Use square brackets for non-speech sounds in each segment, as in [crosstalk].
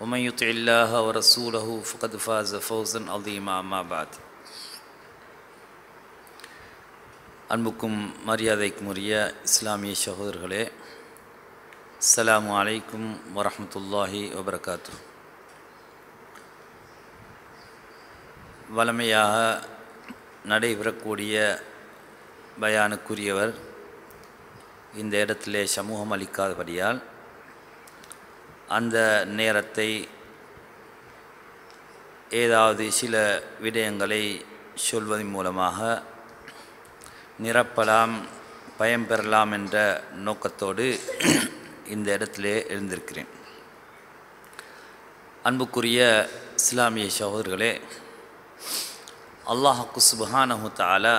ومن يطع الله ورسوله فقد فاز فوزا عظيما أما بعد அன்புக்கும் மரியாதைக்கும் உரிய இஸ்லாமிய சகோதரர்களே அஸ்ஸலாமு அலைக்கும் வரஹ்மத்துல்லாஹி வபரகாத்து வளமையாக நடைபெறக்கூடிய பயானுக்குரியவர் இந்த இடத்திலே சமூகம் அளிக்காதபடியால் அந்த நேரத்தை ஏதாவது சில விடயங்களை சொல்வதன் மூலமாக நிரப்பலாம் பயன்பெறலாம் என்ற நோக்கத்தோடு இந்த இடத்திலே எழுந்திருக்கிறேன். அன்புக்குரிய இஸ்லாமிய சகோதரர்களே அல்லாஹு சுபஹானஹு தாலா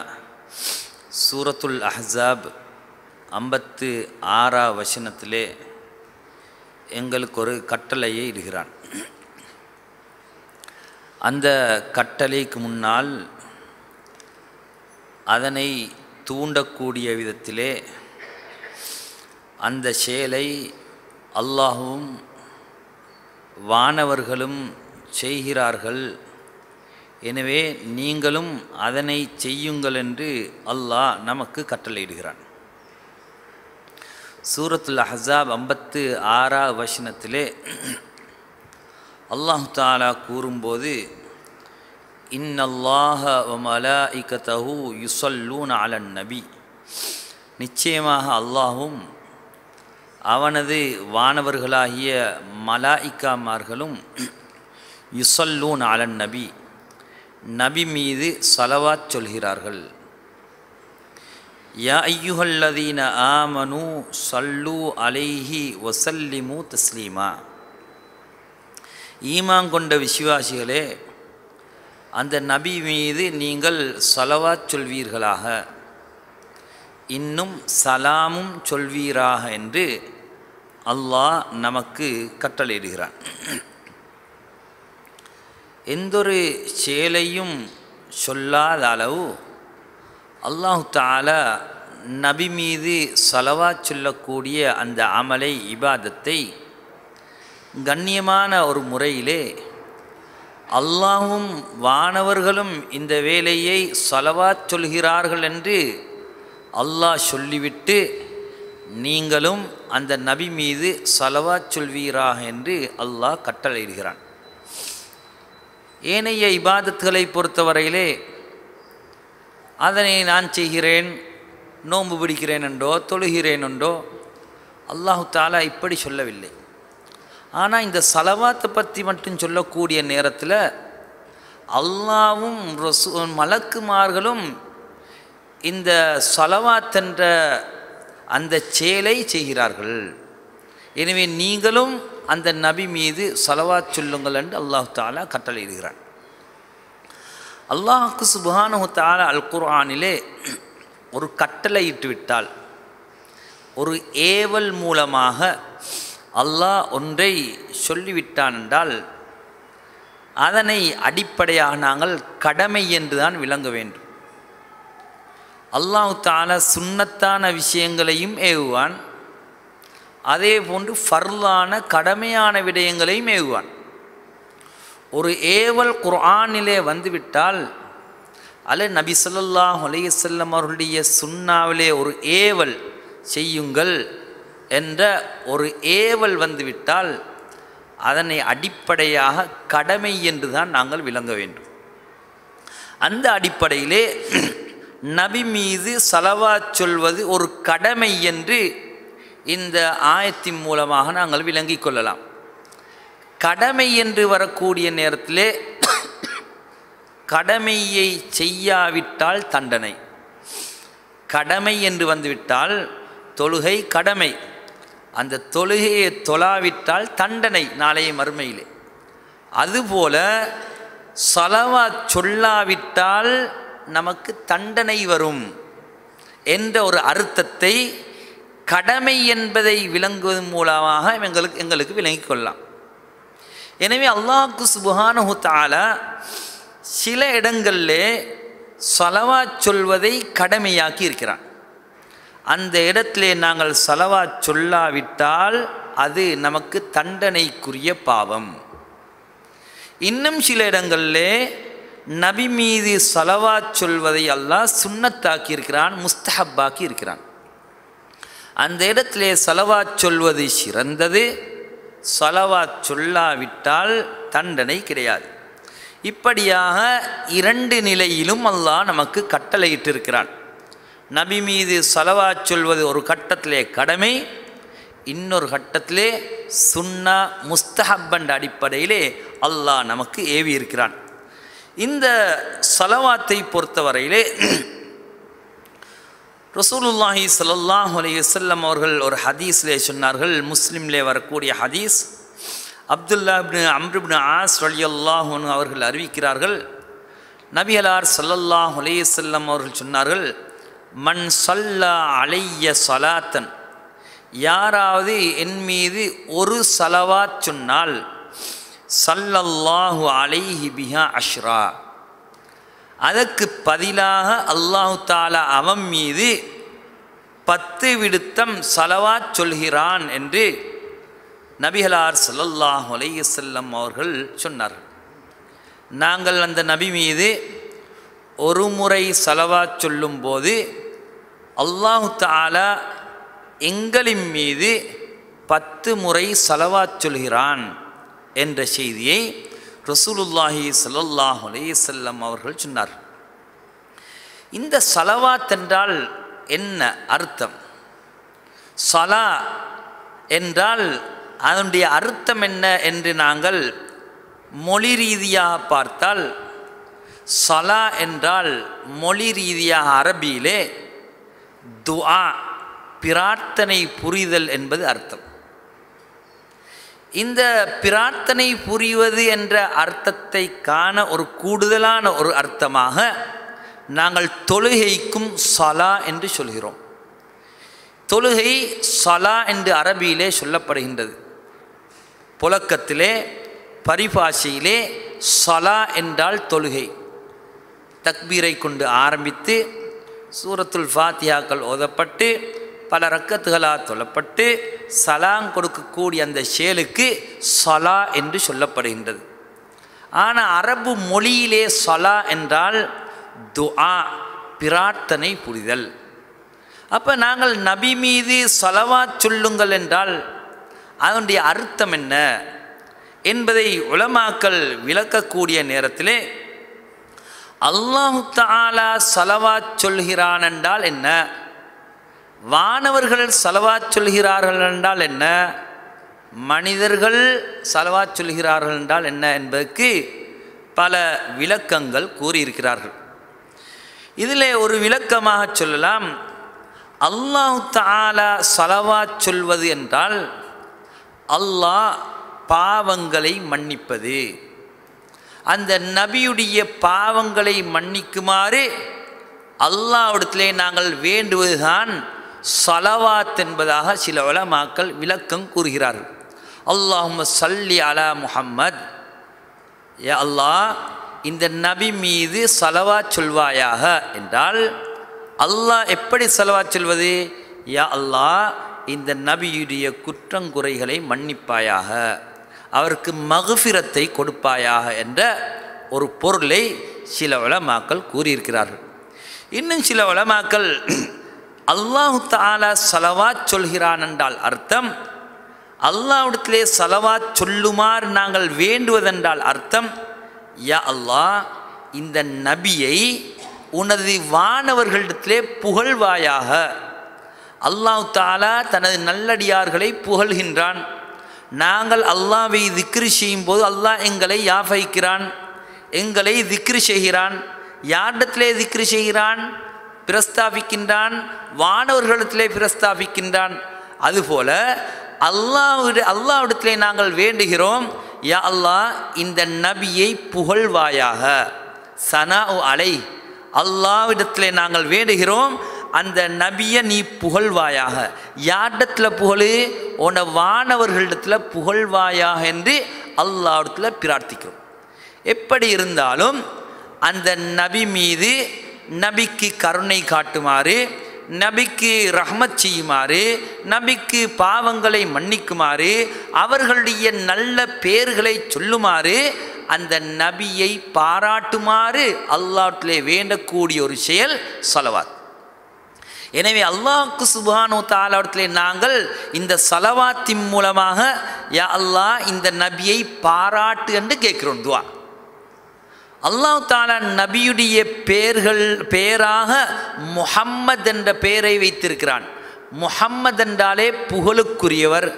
சூரத்துல் அஹ்ஸாப் ஐம்பத்து ஆறா வசனத்திலே எங்களுக்கு ஒரு கட்டளையை இடுகிறான். அந்த கட்டளைக்கு முன்னால் அதனை தூண்டக்கூடிய விதத்திலே அந்த செயலை அல்லாஹும் வானவர்களும் செய்கிறார்கள். எனவே நீங்களும் அதனை செய்யுங்கள் என்று அல்லாஹ் நமக்கு கட்டளையிடுகிறான். சூரத்துல் அஹாப் ஐம்பத்து ஆறா வசனத்திலே அல்லாஹு தாலா கூறும்போது இன்னல்லாஹ மலா இக்கத்தஹு யுசல்லூன் அலன் நபி. நிச்சயமாக அல்லாஹும் அவனது வானவர்களாகிய மலாயிக்காமார்களும் யுசல்லூன் அலன் நபி நபி மீது சலவாத் சொல்கிறார்கள். யா ஐயுஹல்லதீன ஆமனு சல்லு அலைஹி வசல்லிமு தஸ்லீமா ஈமான் கொண்ட விசுவாசிகளே அந்த நபி மீது நீங்கள் சலவா சொல்வீர்களாக இன்னும் சலாமும் சொல்வீராக என்று அல்லாஹ் நமக்கு கட்டளையிடுகிறான் எந்தொரு செயலையும் சொல்லாத அளவு அல்லாஹு தாலா நபி மீது செலவா சொல்லக்கூடிய அந்த அமலை இபாதத்தை கண்ணியமான ஒரு முறையிலே அல்லாஹும் வானவர்களும் இந்த வேலையை செலவா சொல்கிறார்கள் என்று அல்லாஹ் சொல்லிவிட்டு நீங்களும் அந்த நபி மீது சலவா சொல்வீராக என்று அல்லாஹ் கட்டளையிடுகிறான். ஏனைய இபாதத்துகளை பொறுத்தவரையிலே அதனை நான் செய்கிறேன். நோன்பு பிடிக்கிறேன் என்றோ தொழுகிறேன் என்றோ அல்லாஹு தாலா இப்படி சொல்லவில்லை. ஆனால் இந்த சலவாத்தை பற்றி மட்டும் சொல்லக்கூடிய நேரத்தில் அல்லாவும் ரசு மலக்குமார்களும் இந்த சலவாத் என்ற அந்த செயலை செய்கிறார்கள். எனவே நீங்களும் அந்த நபி மீது சலவாத் சொல்லுங்கள் என்று அல்லாஹு தாலா கட்டளையிடுகிறான். அல்லாஹுக்கு சுபானு தாலா அல் குர்ஆனிலே ஒரு கட்டளை இட்டுவிட்டால் ஒரு ஏவல் மூலமாக அல்லாஹ் ஒன்றை சொல்லிவிட்டான் என்றால் அதனை அடிப்படையாக நாங்கள் கடமை என்று தான் விளங்க வேண்டும். அல்லாஹு தாலா சுண்ணத்தான விஷயங்களையும் ஏவுவான் அதே போன்று ஃபர்லான கடமையான விடயங்களையும் ஏவுவான். ஒரு ஏவல் குர்ஆனிலே வந்துவிட்டால் அல நபி சொல்லாஹ் அலையசல்லம் அவர்களுடைய சுண்ணாவிலே ஒரு ஏவல் செய்யுங்கள் என்ற ஒரு ஏவல் வந்துவிட்டால் அதனை அடிப்படையாக கடமை என்று தான் நாங்கள் விளங்க வேண்டும். அந்த அடிப்படையிலே நபி மீது சலவாத் சொல்வது ஒரு கடமை என்று இந்த ஆயத்தின் மூலமாக நாங்கள் விளங்கிக் கொள்ளலாம். கடமை என்று வரக்கூடிய நேரத்திலே கடமையை செய்யாவிட்டால் தண்டனை. கடமை என்று வந்துவிட்டால் தொழுகை கடமை. அந்த தொழுகையை தொழாவிட்டால் தண்டனை நாளைய மறுமையிலே. அதுபோல சலவா சொல்லாவிட்டால் நமக்கு தண்டனை வரும் என்ற ஒரு அர்த்தத்தை கடமை என்பதை விளங்குவதன் மூலமாக எங்களுக்கு எங்களுக்கு விளங்கிக் கொள்ளலாம். எனவே அல்லாஹு சுபஹானஹு தஆலா சில இடங்களில் சலவா சொல்வதை கடமையாக்கி இருக்கிறான். அந்த இடத்திலே நாங்கள் சலவா சொல்லாவிட்டால் அது நமக்கு தண்டனைக்குரிய பாவம். இன்னும் சில இடங்களிலே நபி மீது சலவா சொல்வதை அல்லாஹ் சுண்ணத்தாக்கி இருக்கிறான் முஸ்தஹப்பாக்கி இருக்கிறான். அந்த இடத்திலே சலவா சொல்வது சிறந்தது. சலவா சொல்லாவிட்டால் தண்டனை கிடையாது. இப்படியாக இரண்டு நிலையிலும் அல்லாஹ் நமக்கு கட்டளையிட்டிருக்கிறான். நபி மீது சலவா சொல்வது ஒரு கட்டத்திலே கடமை இன்னொரு கட்டத்திலே சுன்னா முஸ்தஹப்பண்ட் அடிப்படையிலே அல்லாஹ் நமக்கு ஏவி இருக்கிறான் இந்த சலவாத்தை பொறுத்தவரையிலே ரசூலுல்லாஹி ஸல்லல்லாஹு அலையுசல்லம் அவர்கள் ஒரு ஹதீஸ்லே சொன்னார்கள் முஸ்லீம்லே வரக்கூடிய ஹதீஸ். அப்துல்லா இப்னு அம்ர் ஆஸ் ரலியல்லாஹு அவர்கள் அறிவிக்கிறார்கள். நபிகளார் சல்லல்லாஹ் அலையுசல்லம் அவர்கள் சொன்னார்கள் மண் சல்லா அலைய சலாத்தன் யாராவது என் மீது ஒரு சலவாத் சொன்னால் சல்லல்லாஹு அலைஹி பிஹா அஷ்ரா. அதற்கு பதிலாக அல்லாஹு தாலா அவன் மீது பத்து விடுத்தம் சலவா சொல்கிறான் என்று நபிகளார் ஸல்லல்லாஹு அலைஹி அவர்கள் சொன்னார்கள். நாங்கள் அந்த நபி மீது ஒரு முறை சலவா சொல்லும்போது அல்லாஹு தாலா எங்களின் மீது பத்து முறை சலவா சொல்கிறான் என்ற செய்தியை ரசூலுல்லாஹி ஸல்லல்லாஹு அலைஹி அவர்கள் சொன்னார். இந்த சலவாத் என்றால் என்ன அர்த்தம்? சலா என்றால் அதனுடைய அர்த்தம் என்ன என்று நாங்கள் மொழி ரீதியாக பார்த்தால் சலா என்றால் மொழி ரீதியாக அரபியிலே துஆ பிரார்த்தனை புரிதல் என்பது அர்த்தம். இந்த பிரார்த்தனை புரிவது என்ற அர்த்தத்தை காண ஒரு கூடுதலான ஒரு அர்த்தமாக நாங்கள் தொழுகைக்கும் சலா என்று சொல்கிறோம். தொழுகை சலா என்று அரபியிலே சொல்லப்படுகின்றது. புழக்கத்திலே பரிபாஷையிலே சலா என்றால் தொழுகை. தக்பீரை கொண்டு ஆரம்பித்து சூரத்துல் ஃபாத்தியாக்கள் ஓதப்பட்டு பல ரக்கத்துகளாக தொழப்பட்டு சலாங் கொடுக்கக்கூடிய அந்த செயலுக்கு சலா என்று சொல்லப்படுகின்றது. ஆனால் அரபு மொழியிலே சலா என்றால் துஆ பிரார்த்தனை புரிதல். அப்போ நாங்கள் நபி மீது சலவா சொல்லுங்கள் என்றால் அதனுடைய அர்த்தம் என்ன என்பதை உலமாக்கல் விளக்கக்கூடிய நேரத்திலே அல்லாஹு தாலா சலவா சொல்கிறான் என்றால் என்ன? வானவர்கள் செலவா சொல்கிறார்கள் என்றால் என்ன? மனிதர்கள் செலவா சொல்கிறார்கள் என்றால் என்ன என்பதற்கு பல விளக்கங்கள் கூறியிருக்கிறார்கள். இதில் ஒரு விளக்கமாக சொல்லலாம். அல்லாஹு தாலா சலவாத் சொல்வது என்றால் அல்லாஹ் பாவங்களை மன்னிப்பது. அந்த நபியுடைய பாவங்களை மன்னிக்குமாறு அல்லாவிடத்திலே நாங்கள் வேண்டுவதுதான் சலவாத் என்பதாக சில உலமாக்கள் விளக்கம் கூறுகிறார்கள். அல்லாஹும் சல்லி அலா முஹம்மத். ஏ அல்லாஹ் இந்த நபி மீது சலவா சொல்வாயாக? என்றால் அல்லாஹ் எப்படி செலவா சொல்வது? யா அல்லாஹ் இந்த நபியுடைய குற்றங்குறைகளை மன்னிப்பாயாக அவருக்கு மகுஃபிரத்தை கொடுப்பாயாக என்ற ஒரு பொருளை சில வளமாக்கள் கூறியிருக்கிறார்கள். இன்னும் சில வளமாக்கள் அல்லாஹு தாலா சலவாத் சொல்கிறான் என்றால் அர்த்தம். அல்லாவிடத்திலே சலவாத் சொல்லுமாறு நாங்கள் வேண்டுவதென்றால் அர்த்தம். யா அல்லாஹ் இந்த நபியை உனது வானவர்களிடத்திலே புகழ்வாயாக. அல்லாஹ் தாலா தனது நல்லடியார்களை புகழ்கின்றான். நாங்கள் அல்லாவை திக்ரி செய்யும் போது அல்லாஹ் எங்களை யாபைக்கிறான் எங்களை திக்ரி செய்கிறான். யாரிடத்திலே திக்ரி செய்கிறான்? பிரஸ்தாபிக்கின்றான் வானவர்களிடத்திலே பிரஸ்தாபிக்கின்றான். அதுபோல அல்லாவுடைய அல்லாவிடத்திலே நாங்கள் வேண்டுகிறோம் யா அல்லாஹ் இந்த நபியை புகழ்வாயாக. சனா அலை அல்லாவிடத்திலே நாங்கள் வேண்டுகிறோம் அந்த நபியை நீ புகழ்வாயாக. யாரிடத்தில் புகழு? உன வானவர்களிடத்தில் புகழ்வாயாக என்று அல்லாவிடத்தில் பிரார்த்திக்கிறோம். எப்படி இருந்தாலும் அந்த நபி மீது நபிக்கு கருணை காட்டுமாறு நபிக்கு ரஹ்மத் செய்யுமாறு நபிக்கு பாவங்களை மன்னிக்குமாறு அவர்களுடைய நல்ல பேர்களை சொல்லுமாறு அந்த நபியை பாராட்டுமாறு அல்லாட்டிலே வேண்டக்கூடிய ஒரு செயல் சொலவாத். எனவே அல்லாஹ்க்கு சுபானு தாலாவிடத்திலே நாங்கள் இந்த சலவாத்தின் மூலமாக யா அல்லாஹ் இந்த நபியை பாராட்டு என்று கேட்கிறோம் துவா. அல்லாஹ் தாலா நபியுடைய பெயர்கள் பெயராக முஹம்மத் என்ற பெயரை வைத்திருக்கிறான். முஹம்மத் என்றாலே புகழுக்குரியவர்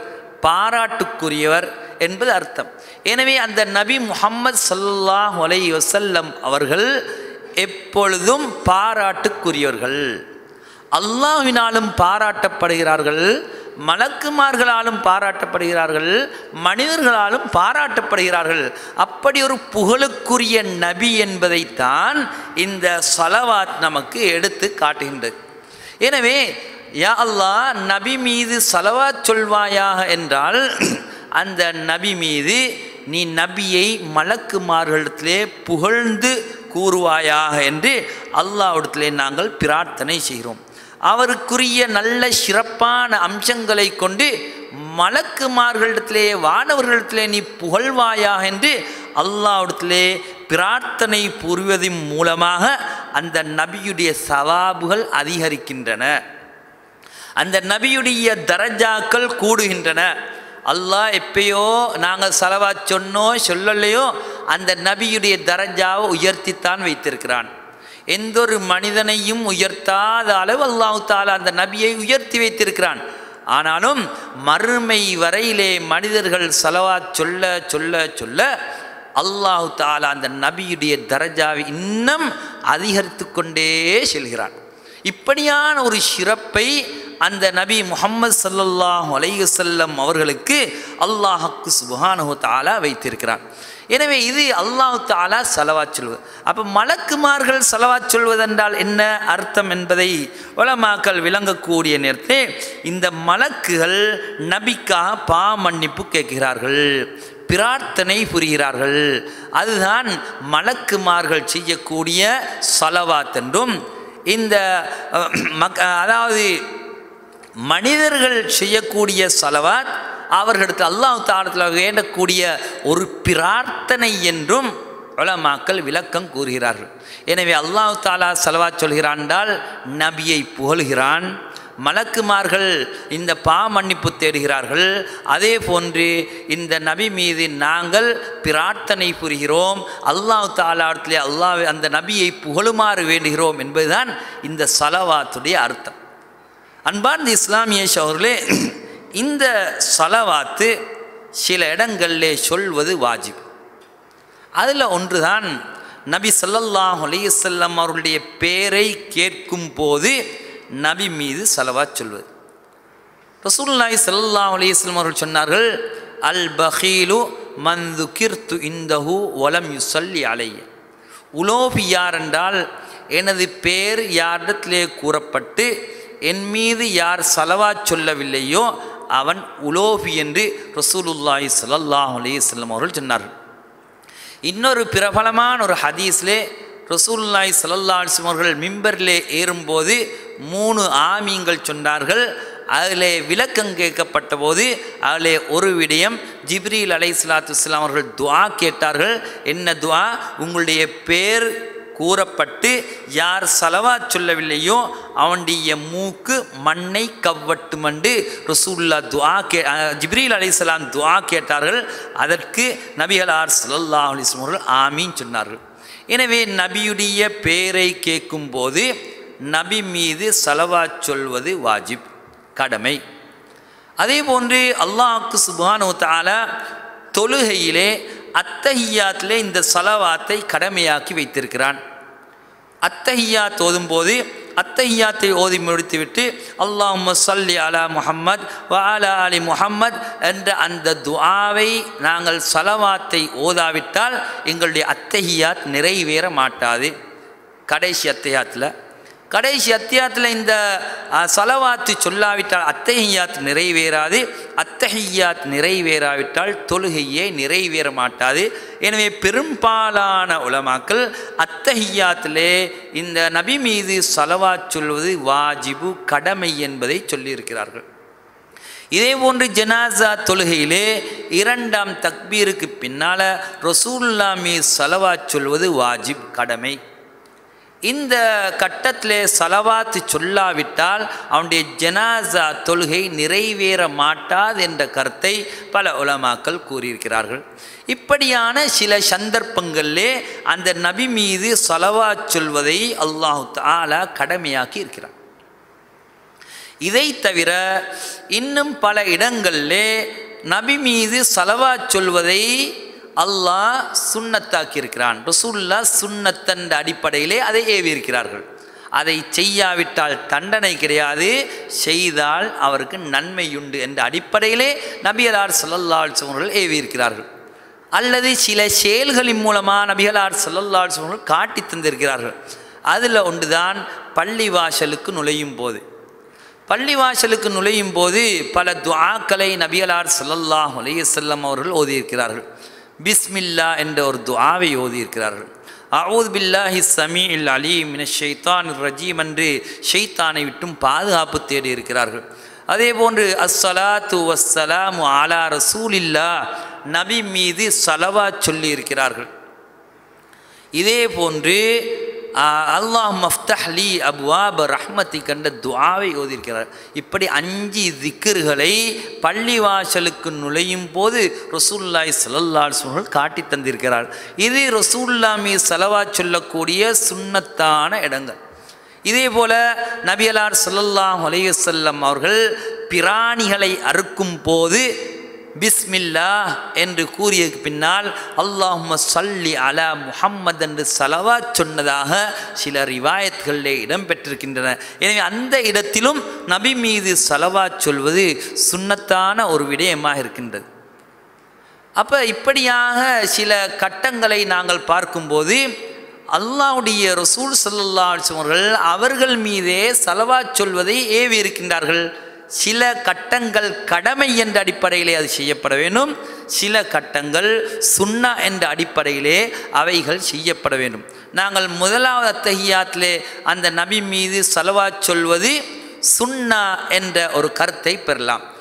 பாராட்டுக்குரியவர் என்பது அர்த்தம். எனவே அந்த நபி முஹம்மது சல்லாஹ் அலை வசல்லம் அவர்கள் எப்பொழுதும் பாராட்டுக்குரியவர்கள். அல்லாஹ்வினாலும் பாராட்டப்படுகிறார்கள் மலக்குமார்களாலும் பாராட்டப்படுகிறார்கள் மனிதர்களாலும் பாராட்டப்படுகிறார்கள். அப்படி ஒரு புகழுக்குரிய நபி என்பதைத்தான் இந்த சலவாத் நமக்கு எடுத்து காட்டுகின்றது. எனவே யா அல்லாஹ் நபி மீது சலவாத் சொல்வாயாக என்றால் அந்த நபி மீது நீ நபியை மலக்குமார்களிடத்திலே புகழ்ந்து கூறுவாயாக என்று அல்லாவிடத்திலே நாங்கள் பிரார்த்தனை செய்கிறோம். அவருக்குரிய நல்ல சிறப்பான அம்சங்களை கொண்டு மலக்குமார்களிடத்திலே வானவர்களிடத்திலே நீ புகழ்வாயாக என்று அல்லாவிடத்திலே பிரார்த்தனை புரிவதன் மூலமாக அந்த நபியுடைய சவாபுகள் அதிகரிக்கின்றன. அந்த நபியுடைய தரஜாக்கள் கூடுகின்றன. அல்லாஹ் எப்பயோ நாங்கள் செலவா சொன்னோ சொல்லலையோ அந்த நபியுடைய தரஜாவை உயர்த்தித்தான் வைத்திருக்கிறான். எந்த ஒரு மனிதனையும் உயர்த்தாத அளவு அல்லாஹு தாலா அந்த நபியை உயர்த்தி வைத்திருக்கிறான். ஆனாலும் மறுமை வரையிலே மனிதர்கள் செலவா சொல்ல சொல்ல சொல்ல அல்லாஹு தாலா அந்த நபியுடைய தரஜாவை இன்னும் அதிகரித்து கொண்டே செல்கிறான். இப்படியான ஒரு சிறப்பை அந்த நபி முகம்மது சல்லல்லாஹு அலையுசல்லம் அவர்களுக்கு அல்லாஹக்கு சுபஹானஹு தாலா வைத்திருக்கிறான். எனவே இது அல்லாஹு தாலா செலவா சொல்வது. அப்போ மலக்குமார்கள் செலவா சொல்வதென்றால் என்ன அர்த்தம் என்பதை உலமாக்கள் விளங்கக்கூடிய நேரத்தில் இந்த மலக்குகள் நபிக்காக பா மன்னிப்பு கேட்கிறார்கள் பிரார்த்தனை புரிகிறார்கள். அதுதான் மலக்குமார்கள் செய்யக்கூடிய சலவாத் என்றும் இந்த அஹ், மக் அதாவது மனிதர்கள் செய்யக்கூடிய சலவாத் அவர்களுக்கு அல்லாஹ் தாலத்தில் வேண்டக்கூடிய ஒரு பிரார்த்தனை என்றும் உலமாக்கள் விளக்கம் கூறுகிறார்கள். எனவே அல்லாஹ் தாலா செலவா சொல்கிறான் என்றால் நபியை புகழ்கிறான் மலக்குமார்கள் இந்த பா மன்னிப்பு தேடுகிறார்கள் அதே போன்று இந்த நபி மீது நாங்கள் பிரார்த்தனை புரிகிறோம் அல்லாஹ் தாலாத்திலே அல்லாஹ் அந்த நபியை புகழுமாறு வேண்டுகிறோம் என்பதுதான் இந்த சலவாத்துடைய அர்த்தம். அன்பார்ந்த இஸ்லாமிய சோர்களே இந்த சலவாத்து சில இடங்களிலே சொல்வது வாஜிப். அதில் ஒன்றுதான் நபி சல்லல்லாஹ் அலைஹி அவருடைய பேரை கேட்கும் போது நபி மீது செலவாக சொல்வது. ரசூல்லாய் சல்லாஹ் அலைஹி அவர்கள் சொன்னார்கள் அல் பஹீலு மந்து கிர்த்து இந்தஹு வலம் யுசல்லி அலைய உலோபி யார் என்றால் எனது பேர் யாரிடத்திலே கூறப்பட்டு என் மீது யார் சலவா சொல்லவில்லையோ அவன் உலோபி என்று ரசூலுல்லாய் சல்லாஹ் அலைஹி அவர்கள் சொன்னார்கள். இன்னொரு பிரபலமான ஒரு ஹதீஸ்லே ரசூலுல்லாஹி ஸல்லல்லாஹு அலைஹி அவர்கள் மிம்பரிலே ஏறும்போது மூணு ஆமீங்கள் சொன்னார்கள். அதிலே விளக்கம் கேட்கப்பட்ட போது அதிலே ஒரு விடயம் ஜிப்ரீல் அலை சலாத்து அவர்கள் துவா கேட்டார்கள். என்ன துவா? உங்களுடைய பேர் கூறப்பட்டு யார் செலவா சொல்லவில்லையோ அவனுடைய மூக்கு மண்ணை கவ்வட்டுமண்டு ரசூல்லா துவா கே ஜிப்ரீல் அலிஸ்லாம் துவா கேட்டார்கள். அதற்கு நபிகளார் ஸல்லல்லாஹு அலைஹி அவர்கள் ஆமீன் சொன்னார்கள். எனவே நபியுடைய பேரை கேட்கும்போது நபி மீது செலவாச் சொல்வது வாஜிப் கடமை. அதே போன்று அல்லாஹுக்கு சுபானு தாலா தொழுகையிலே அத்தஹியாத்திலே இந்த சலவாத்தை கடமையாக்கி வைத்திருக்கிறான். அத்தஹியாத் ஓதும்போது அத்தஹியாத்தை ஓதி முடித்துவிட்டு அல்லாஹ் சல்லி அலா முஹம்மத் வாலா அலி முஹம்மத் என்ற அந்த துஆவை நாங்கள் சலவாத்தை ஓதாவிட்டால் எங்களுடைய அத்தஹியாத் நிறைவேற மாட்டாது. கடைசி அத்தஹியாத்தில் கடைசி அத்தியாத்தில் இந்த சலவாத்து சொல்லாவிட்டால் அத்தஹியாத் நிறைவேறாது அத்தஹியாத் நிறைவேறாவிட்டால் தொழுகையே நிறைவேற மாட்டாது. எனவே பெரும்பாலான உலமாக்கள் அத்தஹியாத்திலே இந்த நபி மீது சலவா சொல்வது வாஜிபு கடமை என்பதை சொல்லியிருக்கிறார்கள். இதே போன்று ஜனாசா தொழுகையிலே இரண்டாம் தக்பீருக்கு பின்னால் ரசூல்லா மீது சலவாத் சொல்வது வாஜிப் கடமை. இந்த கட்டத்திலே சலவாத்து சொல்லாவிட்டால் அவனுடைய ஜனாசா தொழுகை நிறைவேற மாட்டாது என்ற கருத்தை பல உலமாக்கள் கூறியிருக்கிறார்கள். இப்படியான சில சந்தர்ப்பங்களிலே அந்த நபி மீது சலவா சொல்வதை அல்லாஹு தாலா கடமையாக்கி இருக்கிறார் இதை தவிர இன்னும் பல இடங்களிலே நபி மீது சலவா சொல்வதை அல்லாஹ் சுண்ணத்தாக்கி இருக்கிறான் ரசூல்லா சுன்னத்தன்ற அடிப்படையிலே அதை ஏவி இருக்கிறார்கள் அதை செய்யாவிட்டால் தண்டனை கிடையாது. செய்தால் அவருக்கு நன்மையுண்டு என்ற அடிப்படையிலே நபியலார் சொல்லல்லால் அவர்கள் ஏவி இருக்கிறார்கள் அல்லது சில செயல்களின் மூலமாக நபிகளார் சொல்லல்லால் அவர்கள் காட்டி தந்திருக்கிறார்கள். அதில் ஒன்றுதான் பள்ளி வாசலுக்கு நுழையும் போது. பள்ளிவாசலுக்கு நுழையும் போது பல துவாக்களை நபியலார் ஸல்லல்லாஹு அலையசல்லம் அவர்கள் ஓதியிருக்கிறார்கள். பிஸ்மில்லா என்ற ஒரு துவாவை ஓதியிருக்கிறார்கள். அவுத் பில்லாஹி சமீ இல் அலீம் இன ஷைத்தான் ரஜீம் என்று ஷெய்தானை விட்டும் பாதுகாப்பு தேடி இருக்கிறார்கள். அதே போன்று அஸ்ஸலாத்து வஸ்ஸலாமு ஆலா ரசூலில்லா நபி மீது சலவா சொல்லி இருக்கிறார்கள். இதே போன்று அல்லாஹ் மஃப்தஹ்லி அப்வாப் ரஹ்மத்தி கண்ட துவாவை ஓதியிருக்கிறார். இப்படி அஞ்சு திக்கர்களை பள்ளிவாசலுக்கு நுழையும் போது ரசூல்லாய் சலல்லால் சூழல் காட்டி தந்திருக்கிறார். இது ரசூல்லா மீ செலவா சொல்லக்கூடிய சுண்ணத்தான இடங்கள். இதே போல நபியலார் சல்லல்லாஹ் அலைஹி அவர்கள் பிராணிகளை அறுக்கும் போது பிஸ்மில்லா என்று கூறிய பின்னால் அல்லாஹும் சல்லி அலா முஹம்மது என்று சலவா சொன்னதாக சில ரிவாயத்களிலே இடம்பெற்றிருக்கின்றன. எனவே அந்த இடத்திலும் நபி மீது சலவா சொல்வது சுண்ணத்தான ஒரு விடயமாக இருக்கின்றது. அப்போ இப்படியாக சில கட்டங்களை நாங்கள் பார்க்கும்போது அல்லாவுடைய ரசூல் சல்லா அவர்கள் அவர்கள் மீதே சலவா சொல்வதை ஏவி இருக்கின்றார்கள். சில கட்டங்கள் கடமை என்ற அடிப்படையிலே அது செய்யப்பட வேண்டும். சில கட்டங்கள் சுண்ணா என்ற அடிப்படையிலே அவைகள் செய்யப்பட வேண்டும். நாங்கள் முதலாவது அத்தகையாத்திலே அந்த நபி மீது சலவா சொல்வது சுண்ணா என்ற ஒரு கருத்தை பெறலாம்.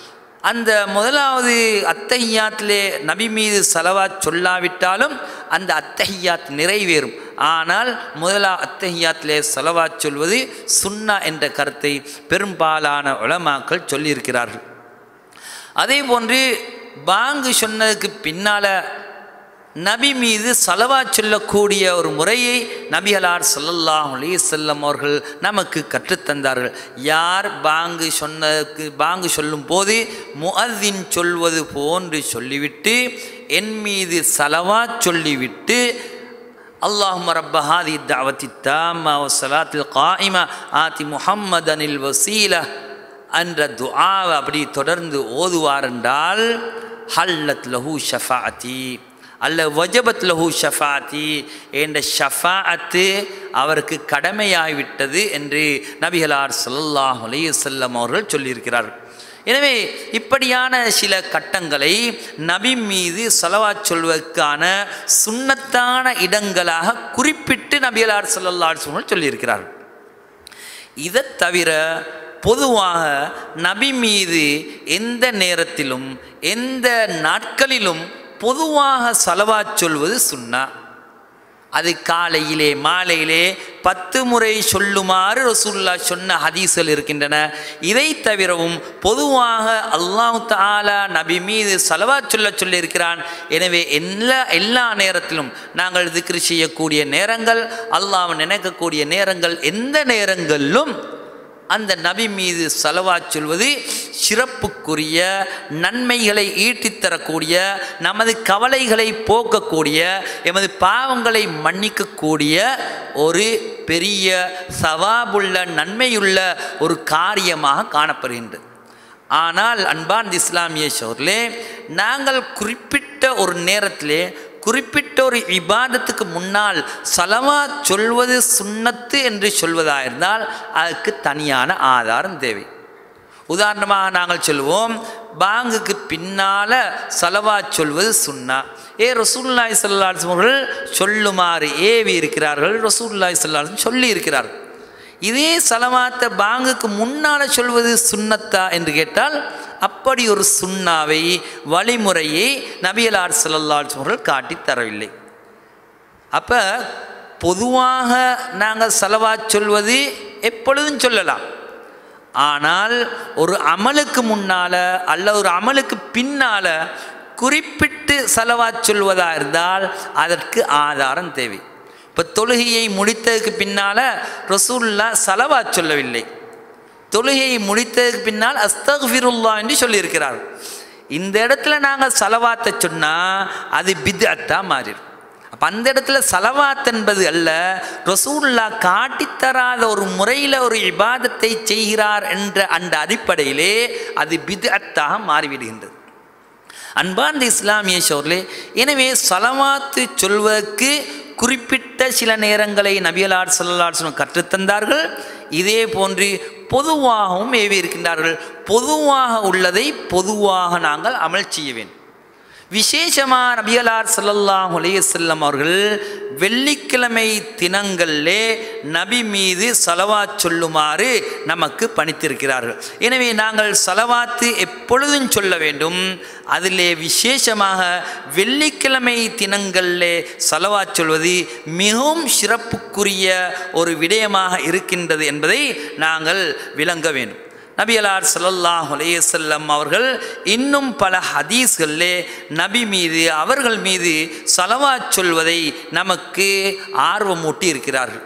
அந்த முதலாவது அத்தஹியாத்திலே நபி மீது செலவா சொல்லாவிட்டாலும் அந்த அத்தஹியாத் நிறைவேறும். ஆனால் முதலா அத்தஹியாத்திலே செலவா சொல்வது சுன்னா என்ற கருத்தை பெரும்பாலான உளமாக்கள் சொல்லியிருக்கிறார்கள். அதே போன்று பாங்கு சொன்னதுக்கு பின்னால் நபி மீது சலவா சொல்லக்கூடிய ஒரு முறையை நபிகளார் ஸல்லல்லாஹு அலைஹி வஸல்லம் அவர்கள் நமக்கு கற்றுத்தந்தார்கள் யார் பாங்கு சொன்னதுக்கு பாங்கு சொல்லும் போது முஅத்தின் சொல்வது போன்று சொல்லிவிட்டு என் மீது சலவா சொல்லிவிட்டு اللهم رب هذه الدعوة التامة والصلاة القائمة آتي محمدا الوسيلة என்ற துஆவை அப்படி தொடர்ந்து ஓதுவார் என்றால் ஹல்லத் லஹு ஷஃபாத்தி அல்ல வஜபத் லஹு ஷஃபாத்தி என்ற ஷஃபாஅத்து அவருக்கு கடமையாகிவிட்டது என்று நபிகளார் சல்லாஹ் அலையுசல்லம் அவர்கள் சொல்லியிருக்கிறார்கள். எனவே இப்படியான சில கட்டங்களை நபி மீது செலவா சொல்வதற்கான சுண்ணத்தான இடங்களாக குறிப்பிட்டு நபிகளார் ஸல்லல்லாஹு சொல்லியிருக்கிறார் சொல்லியிருக்கிறார்கள். இதை தவிர பொதுவாக நபி மீது எந்த நேரத்திலும் எந்த நாட்களிலும் பொதுவாக சலவாத் சொல்வது சுன்னா. அது காலையிலே மாலையிலே பத்து முறை சொல்லுமாறு ரசூல்லா சொன்ன ஹதீசல் இருக்கின்றன. இதை தவிரவும் பொதுவாக அல்லாஹ் தாலா நபி மீது சலவா சொல்ல சொல்லியிருக்கிறான். எனவே எல்லா எல்லா நேரத்திலும் நாங்கள் திக்ரு செய்யக்கூடிய நேரங்கள் அல்லாஹ் நினைக்கக்கூடிய நேரங்கள் எந்த நேரங்களிலும் அந்த நபி மீது செலவா சொல்வது சிறப்புக்குரிய நன்மைகளை ஈட்டித்தரக்கூடிய நமது கவலைகளை போக்கக்கூடிய எமது பாவங்களை மன்னிக்கக்கூடிய ஒரு பெரிய சவாபுள்ள நன்மையுள்ள ஒரு காரியமாக காணப்படுகின்றது. ஆனால் அன்பான் இஸ்லாமிய சோர்லே நாங்கள் குறிப்பிட்ட ஒரு நேரத்திலே குறிப்பிட்ட ஒரு இபாதத்துக்கு முன்னால் சலவா சொல்வது சுண்ணத்து என்று சொல்வதாக இருந்தால் அதுக்கு தனியான ஆதாரம் தேவை. உதாரணமாக நாங்கள் சொல்லுவோம் பாங்குக்கு பின்னால் சலவா சொல்வது சுன்னா ஏ ரசூல்லாய் சல்லாஸ் அவர்கள் சொல்லுமாறு ஏவி இருக்கிறார்கள் ரசூல்லாய் சல்லாஸ் சொல்லி இருக்கிறார்கள். இதே சலவாத்தை பாங்குக்கு முன்னால் சொல்வது சுண்ணத்தா என்று கேட்டால் அப்படி ஒரு சுண்ணாவை வழிமுறையை நபியலார் சல்லல்லாஸ் அவர்கள் காட்டித் தரவில்லை. அப்போ பொதுவாக நாங்கள் செலவா சொல்வது எப்பொழுதும் சொல்லலாம். ஆனால் ஒரு அமலுக்கு முன்னால் அல்ல ஒரு அமலுக்கு பின்னால் குறிப்பிட்டு செலவா சொல்வதாக இருந்தால் அதற்கு ஆதாரம் தேவை. இப்போ தொழுகையை முடித்ததுக்கு பின்னால் ரசூல்லா சலவா சொல்லவில்லை. தொழுகையை முடித்ததுக்கு பின்னால் அஸ்தக்ஃபிருல்லா என்று சொல்லியிருக்கிறார் இந்த இடத்துல நாங்கள் சலவாத்தை சொன்னால் அது பித்அத்தா மாறிடும். அப்போ அந்த இடத்துல சலவாத் என்பது அல்ல ரசூல்லா காட்டித்தராத ஒரு முறையில் ஒரு இபாதத்தை செய்கிறார் என்ற அந்த அடிப்படையிலே அது பித்அத்தாக மாறிவிடுகின்றது. அன்பார்ந்த இஸ்லாமிய சோர்லே எனவே சலவாத்து சொல்வதற்கு குறிப்பிட்ட சில நேரங்களை நபியலார் சல்லார் கற்றுத்தந்தார்கள். இதே போன்று பொதுவாகவும் ஏவி இருக்கின்றார்கள் பொதுவாக உள்ளதை பொதுவாக நாங்கள் அமல் செய்ய வேண்டும். விசேஷமாக நபிகளார் சல்லல்லாஹ் செல்லம் அவர்கள் வெள்ளிக்கிழமை தினங்களிலே நபி மீது சலவா சொல்லுமாறு நமக்கு பணித்திருக்கிறார்கள். எனவே நாங்கள் சலவாத்து எப்பொழுதும் சொல்ல வேண்டும். அதிலே விசேஷமாக வெள்ளிக்கிழமை தினங்களிலே சலவா சொல்வது மிகவும் சிறப்புக்குரிய ஒரு விடயமாக இருக்கின்றது என்பதை நாங்கள் விளங்க வேண்டும். நபியலார் சல்லல்லாஹ் செல்லம் அவர்கள் இன்னும் பல ஹதீஸ்களிலே நபி மீது அவர்கள் மீது சலவா சொல்வதை நமக்கு ஆர்வமூட்டி இருக்கிறார்கள்.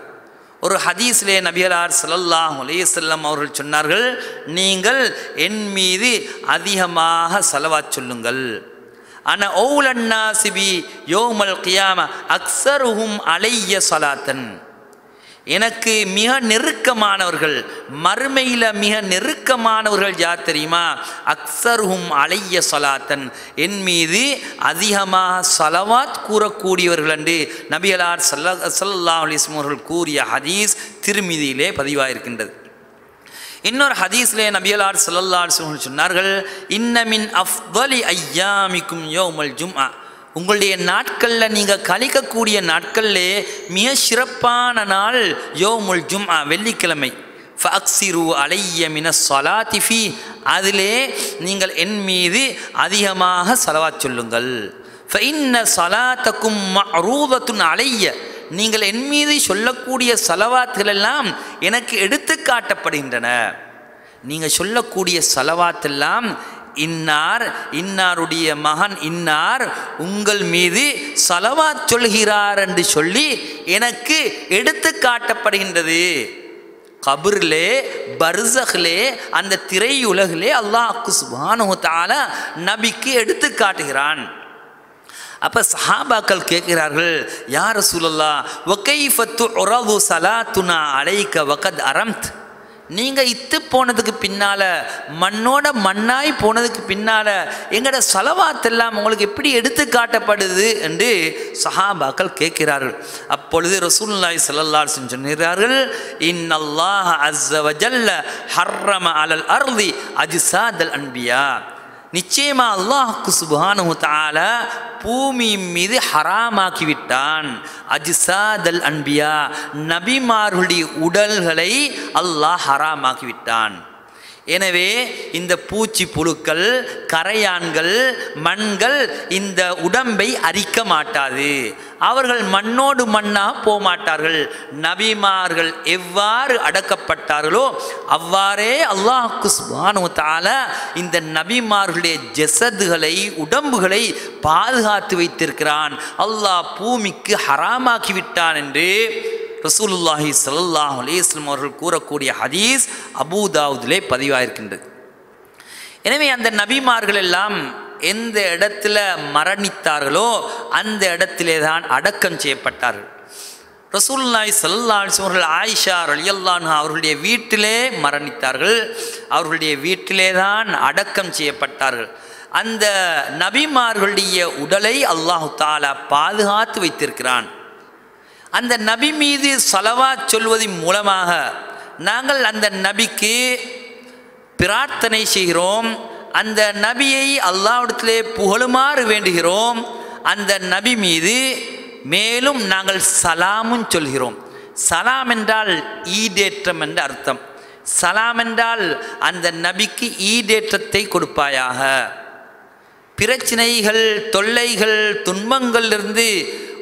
ஒரு ஹதீஸ்லே நபியலார் சல்லல்லாஹ் செல்லம் அவர்கள் சொன்னார்கள் நீங்கள் என் மீது அதிகமாக சலவா சொல்லுங்கள். அன ஓலன்னா சிபி யோமல் கியாம அக்சருஹும் அலைய சலாத்தன் எனக்கு மிக நெருக்கமானவர்கள் மறுமையில் மிக நெருக்கமானவர்கள் யார் தெரியுமா? அக்சர்ஹும் அலைய சலாத்தன் என் மீது அதிகமாக சலவாத் கூறக்கூடியவர்கள் என்று நபியலார் சல்லா சல்லா அலிஸ்லம் அவர்கள் கூறிய ஹதீஸ் திருமிதியிலே பதிவாயிருக்கின்றது. இன்னொரு ஹதீஸ்லே நபியலார் சல்லல்லா அலிஸ்லம் சொன்னார்கள் இன்னமின் அஃதலி ஐயாமிக்கும் யோமல் ஜும்ஆ. உங்களுடைய நாட்களில் நீங்கள் கழிக்கக்கூடிய நாட்களில் மிக சிறப்பான நாள் யோமுல் ஜும்ஆ வெள்ளிக்கிழமை. ஃபக்சிரு அலைய மின சலாத்திஃபி அதிலே நீங்கள் என் மீது அதிகமாக சலவாத் சொல்லுங்கள். ஃபைன்ன சலாத்தக்கும் அரூபத்துன் அலைய நீங்கள் என் மீது சொல்லக்கூடிய செலவாத்துகளெல்லாம் எனக்கு எடுத்து காட்டப்படுகின்றன. நீங்கள் சொல்லக்கூடிய செலவாத்தெல்லாம் இன்னார் இன்னாருடைய மகன் இன்னார் உங்கள் மீது சலவா சொல்கிறார் என்று சொல்லி எனக்கு எடுத்து காட்டப்படுகின்றது. கபர்லே பர்சக்லே அந்த திரையுலகிலே அல்லாஹு சுபானு நபிக்கு எடுத்து காட்டுகிறான். அப்போ சஹாபாக்கள் கேட்கிறார்கள் யார் சூழல்லா ஒகைஃபத்து ஒரவு சலாத்துனா அலைக்க வகத் அரம்த் நீங்கள் இத்து போனதுக்கு பின்னால் மண்ணோட மண்ணாய் போனதுக்கு பின்னால் எங்களோட செலவாத்தெல்லாம் உங்களுக்கு எப்படி எடுத்து காட்டப்படுது என்று சஹாபாக்கள் கேட்கிறார்கள். அப்பொழுது ரசூல்லாய் சல்லல்லாஹ் சொன்னார்கள் இன்னல்லாஹ் அஸ்ஸவஜல்ல ஹர்ரம அலல் அர்தி அஜிசாதல் அன்பியா. நிச்சயமா அல்லாஹுக்கு சுபானு தால பூமி மீது ஹராமாக்கிவிட்டான் அஜிசாதல் அன்பியா நபிமார்களுடைய உடல்களை அல்லாஹ் ஹராமாக்கிவிட்டான் எனவே இந்த பூச்சி புழுக்கள் கரையான்கள் மண்கள் இந்த உடம்பை அரிக்க மாட்டாது. அவர்கள் மண்ணோடு மண்ணாக போக மாட்டார்கள் நபிமார்கள் எவ்வாறு அடக்கப்பட்டார்களோ அவ்வாறே அல்லாஹ் சுப்ஹானஹு இந்த நபிமார்களுடைய ஜெசதுகளை உடம்புகளை பாதுகாத்து வைத்திருக்கிறான். அல்லாஹ் பூமிக்கு ஹராமாக்கி விட்டான் என்று ரசூலுல்லாஹி சல்லாஹ் அலைஹி அவர்கள் கூறக்கூடிய ஹதீஸ் அபுதாவுதிலே பதிவாயிருக்கின்றது. எனவே அந்த நபிமார்கள் எல்லாம் எந்த இடத்துல மரணித்தார்களோ அந்த இடத்திலே தான் அடக்கம் செய்யப்பட்டார்கள். ரசூல்லாய் சல்லாஹ் அவர்கள் ஆயிஷா அலியல்லான் அவர்களுடைய வீட்டிலே மரணித்தார்கள். அவர்களுடைய வீட்டிலே தான் அடக்கம் செய்யப்பட்டார்கள். அந்த நபிமார்களுடைய உடலை அல்லாஹு தாலா பாதுகாத்து வைத்திருக்கிறான். அந்த நபி மீது சலவா சொல்வதன் மூலமாக நாங்கள் அந்த நபிக்கு பிரார்த்தனை செய்கிறோம். அந்த நபியை அல்லாவிடத்திலே புகழுமாறு வேண்டுகிறோம். அந்த நபி மீது மேலும் நாங்கள் சலாமும் சொல்கிறோம். சலாம் என்றால் ஈடேற்றம் என்ற அர்த்தம். சலாம் என்றால் அந்த நபிக்கு ஈடேற்றத்தை கொடுப்பாயாக. பிரச்சனைகள் தொல்லைகள் துன்பங்களிலிருந்து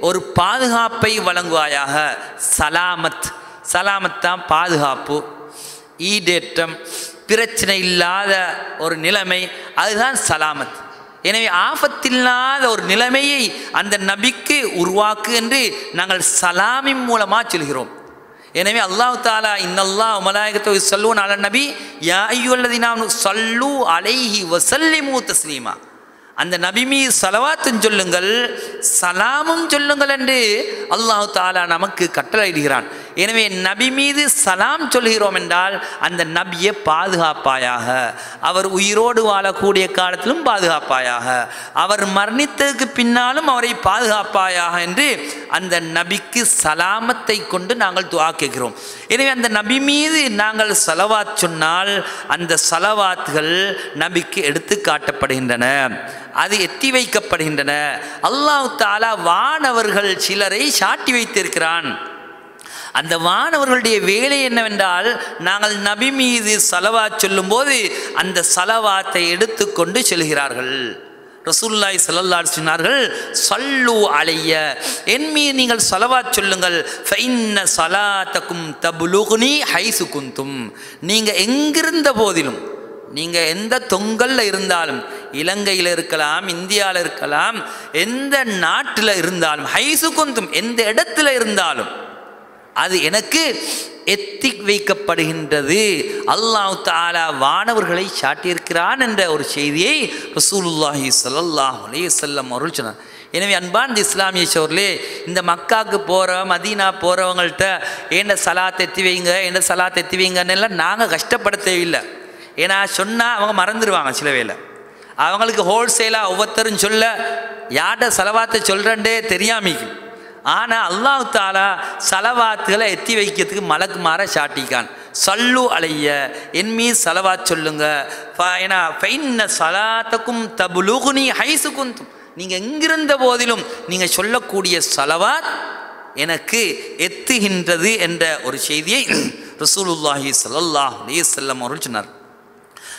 ஒரு பாதுகாப்பை வழங்குவாயாக. சலாமத். சலாமத் தான் பாதுகாப்பு. ஈடேற்றம். பிரச்சனை இல்லாத ஒரு நிலைமை. அதுதான் சலாமத். எனவே ஆபத்தில்லாத ஒரு நிலைமையை அந்த நபிக்கு உருவாக்கு என்று நாங்கள் சலாமின் மூலமாக சொல்கிறோம். எனவே அல்லாஹ் தாலா இன்னல்லா மலாயகத்தை சொல்லுவோம் அல நபி யா ஐயுல்லதினானு சல்லு அலைஹி வசல்லிமு தஸ்லீமா. அந்த நபி மீது சலவாத்தும் சொல்லுங்கள் சலாமும் சொல்லுங்கள் என்று அல்லாஹு தாலா நமக்கு கட்டளையிடுகிறான். எனவே நபி மீது சலாம் சொல்கிறோம் என்றால் அந்த நபியை பாதுகாப்பாயாக அவர் உயிரோடு வாழக்கூடிய காலத்திலும் பாதுகாப்பாயாக அவர் மரணித்ததுக்கு பின்னாலும் அவரை பாதுகாப்பாயாக என்று அந்த நபிக்கு சலாமத்தை கொண்டு நாங்கள் துவா கேட்கிறோம். எனவே அந்த நபி மீது நாங்கள் சலவாத் சொன்னால் அந்த சலவாத்துகள் நபிக்கு எடுத்து காட்டப்படுகின்றன அது எத்தி வைக்கப்படுகின்றன. அல்லாஹ் தாலா வானவர்கள் சிலரை சாட்டி வைத்திருக்கிறான். அந்த வானவர்களுடைய வேலை என்னவென்றால் நாங்கள் நபி மீது சலவாத் சொல்லும்போது அந்த சலவாத்தை எடுத்துக்கொண்டு செல்கிறார்கள். ரசூல்லாய் சல்லல்லாஹ் சொன்னார்கள் சல்லு அலைய என் மீது நீங்கள் சலவா சொல்லுங்கள். ஃபைன்ன சலாத்தக்கும் தபுலுகுனி ஹைசு குந்தும். நீங்கள் எங்கிருந்த போதிலும் நீங்கள் எந்த தொங்கல்ல இருந்தாலும் இலங்கையில் இருக்கலாம் இந்தியாவில் இருக்கலாம் எந்த நாட்டில் இருந்தாலும் ஹைசு குந்தும் எந்த இடத்துல இருந்தாலும் அது எனக்கு எத்தி வைக்கப்படுகின்றது. அல்லாஹ் தாலா வானவர்களை சாட்டியிருக்கிறான் என்ற ஒரு செய்தியை ரசூலுல்லாஹி சல்லாஹ் அலைஹி அருள் சொன்னார். எனவே அன்பான் இஸ்லாமிய சோர்லே இந்த மக்காவுக்கு போகிற மதீனா போகிறவங்கள்ட்ட என்ன சலா தெத்தி வைங்க என்ன சலா தெத்தி வைங்கன்னு எல்லாம் நாங்கள் கஷ்டப்பட தேவையில்லை. ஏன்னா சொன்னால் அவங்க மறந்துடுவாங்க சில வேலை அவங்களுக்கு ஹோல்சேலாக ஒவ்வொருத்தரும் சொல்ல யார்கிட்ட செலவாத்தை சொல்கிறேன்டே தெரியாமிக்கும் ஆனால் அல்லாஹ் தாலா சலவாத்துகளை எத்தி வைக்கிறதுக்கு மலக்கு மாற சாட்டிக்கான். சல்லு அலைய என் மீது சலவாத் சொல்லுங்க. ஏன்னா ஃபைன்ன சலாத்தக்கும் தபுலுகுனி ஹைசு குந்தும் நீங்கள் எங்கிருந்த போதிலும் நீங்கள் சொல்லக்கூடிய சலவாத் எனக்கு எத்துகின்றது என்ற ஒரு செய்தியை [clears throat] ரசூலுல்லாஹி சல்லாஹ் அலி செல்லம் அவர்கள் சொன்னார்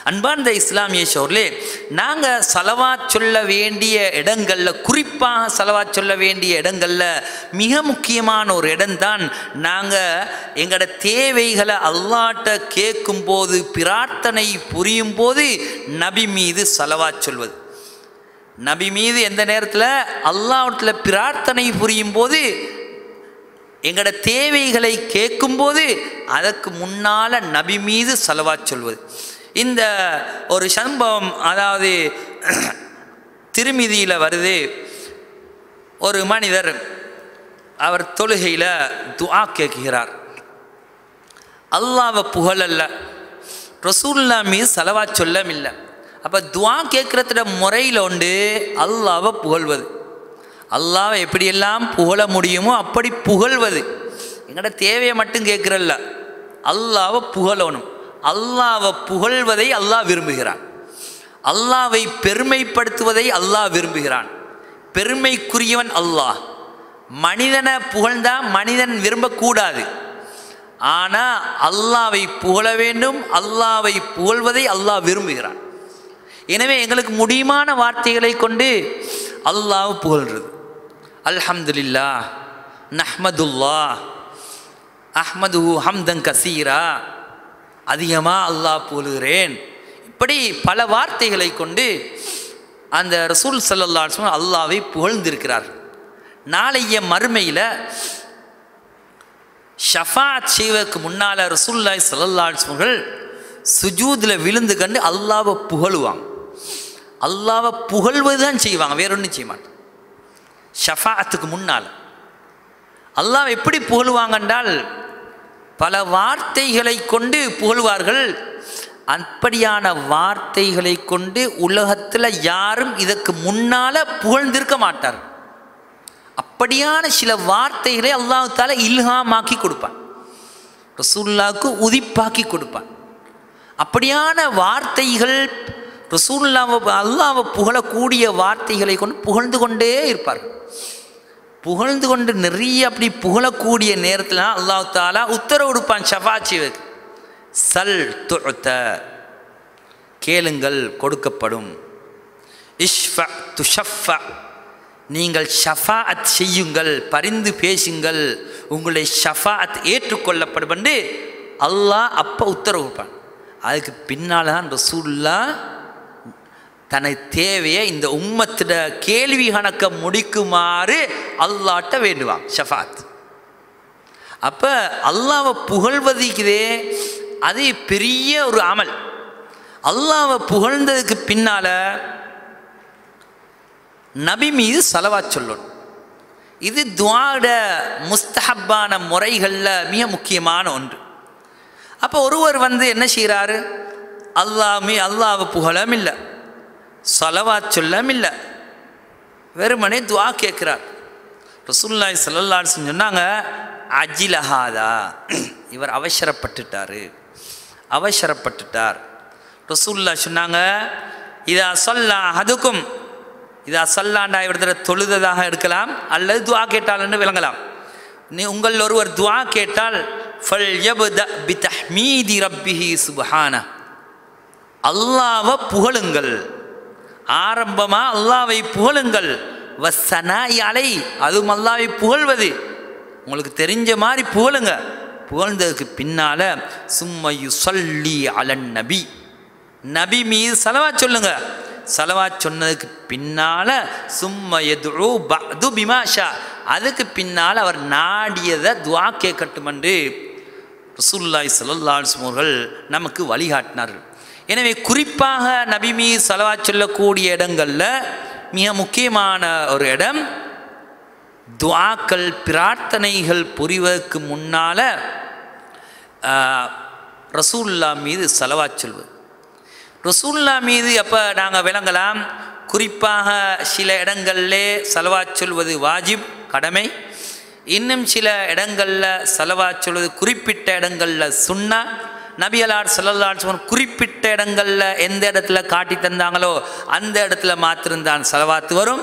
அன்பார்ந்த இஸ்லாமிய சோர்லே நாங்கள் செலவா சொல்ல வேண்டிய இடங்களில் குறிப்பாக செலவா சொல்ல வேண்டிய இடங்களில் மிக முக்கியமான ஒரு இடம்தான் நாங்கள் எங்களோட தேவைகளை அல்லாட்ட கேட்கும்போது பிரார்த்தனை புரியும் போது நபி மீது செலவா சொல்வது. நபி மீது எந்த நேரத்தில்? அல்லாஹ்விடத்தில் பிரார்த்தனை புரியும் போது எங்களோட தேவைகளை கேட்கும்போது அதற்கு முன்னால் நபி மீது செலவாச் சொல்வது. இந்த ஒரு சம்பவம் அதாவது திருமிதியில் வருது. ஒரு மனிதர் அவர் தொழுகையில் துஆ கேட்கிறார். அல்லாவை புகழல்ல ரசூல்லா மீது செலவா சொல்லம் இல்லை அப்போ துவா கேட்குறதுட முறையில் உண்டு அல்லாவை புகழ்வது. அல்லாவை எப்படியெல்லாம் புகழ முடியுமோ அப்படி புகழ்வது. எங்களோட தேவையை மட்டும் கேட்குறல்ல. அல்லாவை புகழணும். அல்லாவை புகழ்வதை அல்லாஹ் விரும்புகிறான். அல்லாவை பெருமைப்படுத்துவதை அல்லாஹ் விரும்புகிறான். பெருமைக்குரியவன் அல்லாஹ். மனிதனை புகழ்ந்தா மனிதன் விரும்பக்கூடாது. ஆனால் அல்லாவை புகழ வேண்டும் அல்லாவை புகழ்வதை அல்லாஹ் விரும்புகிறான். எனவே எங்களுக்கு முடியுமான வார்த்தைகளை கொண்டு அல்லாஹ் புகழ்றது. அல்ஹம்துல்லா நஹ்மதுல்லா அஹ்மது ஹம்தன் கசீரா. அதிகமாக அல்லாஹ் புகழுகிறேன் இப்படி பல வார்த்தைகளை கொண்டு அந்த ரசூல் சல்லல்லா அல்லாவை புகழ்ந்திருக்கிறார் நாளைய மறுமையில் ஷஃபாத் செய்வதற்கு முன்னால் ரசூல்லாய் சல்லல்லா சுஜூதில் விழுந்து கண்டு அல்லாவை புகழுவாங்க. அல்லாவை புகழ்வது தான் செய்வாங்க வேற ஒன்றும் செய்ய மாட்டாங்க. ஷஃபாத்துக்கு முன்னால். அல்லாஹ் எப்படி புகழுவாங்க என்றால் பல வார்த்தைகளை கொண்டு புகழ்வார்கள். அப்படியான வார்த்தைகளை கொண்டு உலகத்தில் யாரும் இதற்கு முன்னால் புகழ்ந்திருக்க மாட்டார். அப்படியான சில வார்த்தைகளை அல்லாஹால இல்ஹாமாக்கி கொடுப்பான். ரசூல்லாவுக்கு உதிப்பாக்கி கொடுப்பான். அப்படியான வார்த்தைகள் ரசூல்லாவை அல்லாவை புகழக்கூடிய வார்த்தைகளை கொண்டு புகழ்ந்து கொண்டே இருப்பார்கள். புகழ்ந்து கொண்டு நிறைய அப்படி புகழக்கூடிய நேரத்தில் அல்லாஹ் தாலா உத்தரவு கொடுப்பான் ஷஃபாச்சிவுக்கு சல் துத்த கேளுங்கள் கொடுக்கப்படும். இஷ்ஃப துஷஃப. நீங்கள் ஷஃபாஅத் செய்யுங்கள் பரிந்து பேசுங்கள். உங்களை ஷஃபாஅத் ஏற்றுக்கொள்ளப்படும் என்று அல்லாஹ் அப்போ உத்தரவு கொடுப்பான். அதுக்கு பின்னால் தான் ரசூல்லா தனது தேவையை இந்த உம்மத்திட கேள்வி கணக்க முடிக்குமாறு அல்லாட்ட வேண்டுவான் ஷஃபாத். அப்போ அல்லாவை புகழ்வதிக்குதே அது பெரிய ஒரு அமல். அல்லாவை புகழ்ந்ததுக்கு பின்னால் நபி மீது செலவா சொல்லணும். இது துவாட முஸ்தஹப்பான முறைகளில் மிக முக்கியமான ஒன்று. அப்போ ஒருவர் வந்து என்ன செய்கிறாரு அல்லாமே அல்லாவை புகழமில்லை சலவாத் சொல்லாம இல்லை வெறுமனே துவா கேட்குறார். ரசூல்லாய் சல்லல்லான்னு சொன்னாங்க அஜிலஹாதா. [clears throat] இவர் அவசரப்பட்டுட்டார். அவசரப்பட்டுட்டார். ரசூல்லா சொன்னாங்க இதா சொல்லா அதுக்கும் இதா சல்லாண்டா இவரத்தில் தொழுததாக இருக்கலாம் அல்லது துவா கேட்டால்னு விளங்கலாம். நீ உங்கள் ஒருவர் துவா கேட்டால் ஃபல் யபுத பிதஹ்மீதி ரப்பிஹி சுபஹானா அல்லாவை புகழுங்கள். ஆரம்பமாக அல்லாவை புகழுங்கள். வசனாய் அலை அதுவும் அல்லாவை புகழ்வது. உங்களுக்கு தெரிஞ்ச மாதிரி புகழுங்க. புகழ்ந்ததுக்கு பின்னால் சும்மையு சொல்லி அலன் நபி. நபி மீது செலவா சொல்லுங்க. செலவா சொன்னதுக்கு பின்னால் சும்ம எதுரு பது பிமாஷா அதுக்கு பின்னால் அவர் நாடியதை துவா கேட்கட்டும் என்று ரசூல்லாய் சல்லாஸ்ம் அவர்கள் நமக்கு வழிகாட்டினார்கள். எனவே குறிப்பாக நபி செலவா சொல்லக்கூடிய இடங்களில் மிக முக்கியமான ஒரு இடம். துவாக்கள் பிரார்த்தனைகள் புரிவதற்கு முன்னால் ரசூல்லா மீது செலவா சொல்வது. ரசூல்லா மீது அப்போ நாங்கள் விளங்கலாம். குறிப்பாக சில இடங்களிலே செலவா சொல்வது வாஜிப் கடமை. இன்னும் சில இடங்களில் செலவா சொல்வது குறிப்பிட்ட இடங்களில் சுண்ணா நபியலார் செல்லல்லார் குறிப்பிட்ட இடங்களில் எந்த இடத்துல காட்டி தந்தாங்களோ அந்த இடத்துல மாத்திருந்தான் செலவாத்து வரும்.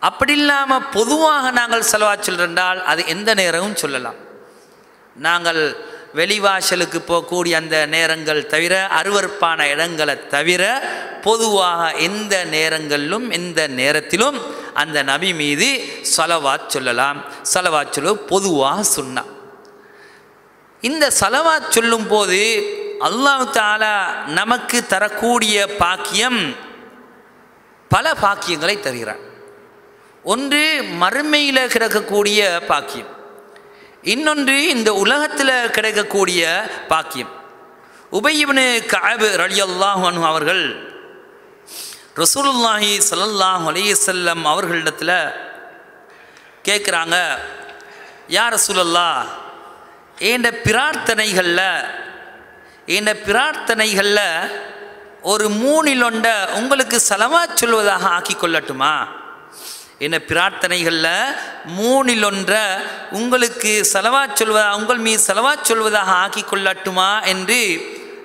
அப்படி இல்லாமல் பொதுவாக நாங்கள் செலவா சொல்கிறென்றால் அது எந்த நேரமும் சொல்லலாம். நாங்கள் வெளிவாசலுக்கு போகக்கூடிய அந்த நேரங்கள் தவிர அருவறுப்பான இடங்களை தவிர பொதுவாக எந்த நேரங்களிலும் எந்த நேரத்திலும் அந்த நபி மீது சலவாத் சொல்லலாம். சலவாத் சொல்ல பொதுவாக சொன்னான் இந்த சலவாத் சொல்லும் போது அல்லாஹு தாலா நமக்கு தரக்கூடிய பாக்கியம் பல பாக்கியங்களை தருகிறான். ஒன்று மறுமையில் கிடக்கக்கூடிய பாக்கியம். இன்னொன்று இந்த உலகத்தில் கிடைக்கக்கூடிய பாக்கியம். உபயிபனு காபு ரலியல்லாஹு அவர்கள் ரசூலுல்லாஹி சல்லல்லாஹு அலையசல்லம் அவர்களிடத்தில் கேட்குறாங்க யார் ரசூலல்லா இந்த பிரார்த்தனைகளில் இந்த பிரார்த்தனைகளில் ஒரு மூணில் உங்களுக்கு செலவா சொல்வதாக ஆக்கி கொள்ளட்டுமா? என்ன பிரார்த்தனைகளில் மூணில் உங்களுக்கு செலவா சொல்வதா உங்கள் மீது செலவா சொல்வதாக ஆக்கி கொள்ளட்டுமா? என்று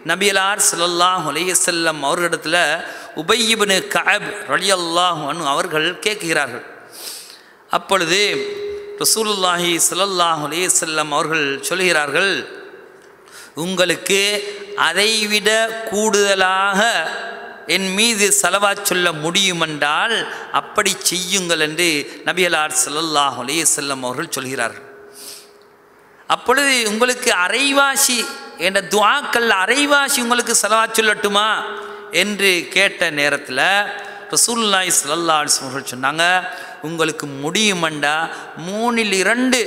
நபியலார் சல்லாஹ் உலையசல்லம் அவர்களிடத்தில் உபையிபின் கஅப் ரலியல்லாஹ் அவர்கள் கேட்கிறார்கள். அப்பொழுது ரசூலுல்லாஹி ஸல்லல்லாஹு அலேசல்லம் அவர்கள் சொல்கிறார்கள் உங்களுக்கு அதைவிட கூடுதலாக என் மீது செலவா சொல்ல முடியுமென்றால் அப்படி செய்யுங்கள் என்று நபிகளார் ஸல்லல்லாஹு அலேசல்லம் அவர்கள் சொல்கிறார்கள். அப்பொழுது உங்களுக்கு அரைவாசி என்ற துவாக்கள் அரைவாசி உங்களுக்கு செலவா சொல்லட்டுமா? என்று கேட்ட நேரத்தில் ரசூல்லாய் சல்லாஸ் அவர்கள் சொன்னாங்க உங்களுக்கு முடியுமண்டா? மூணில் இரண்டு